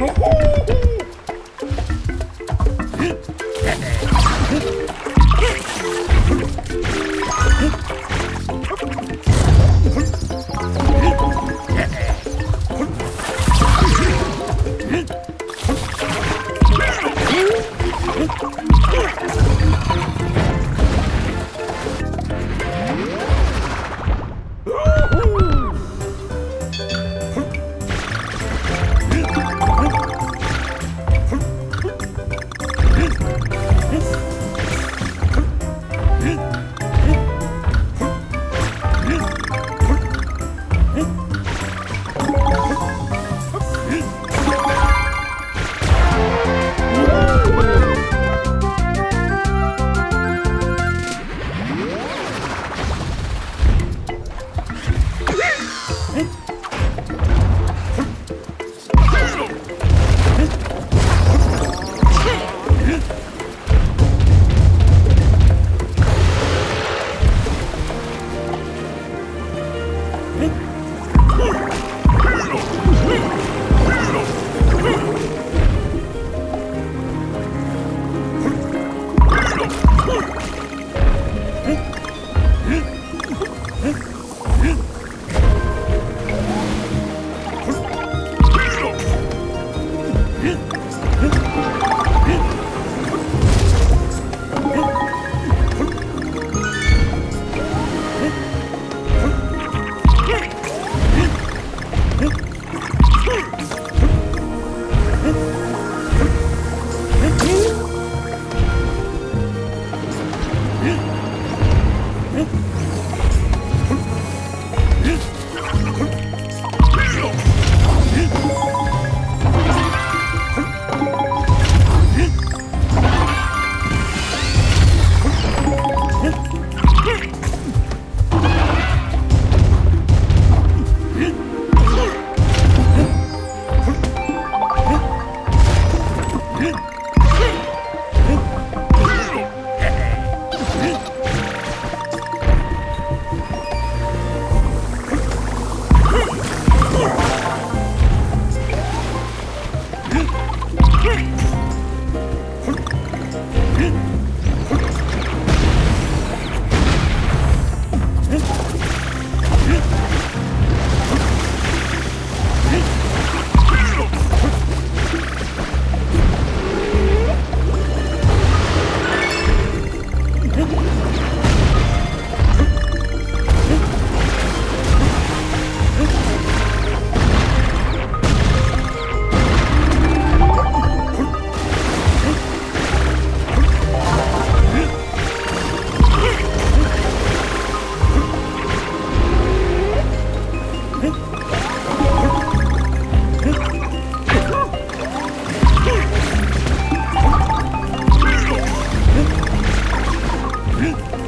Uhul! Huh? Hey!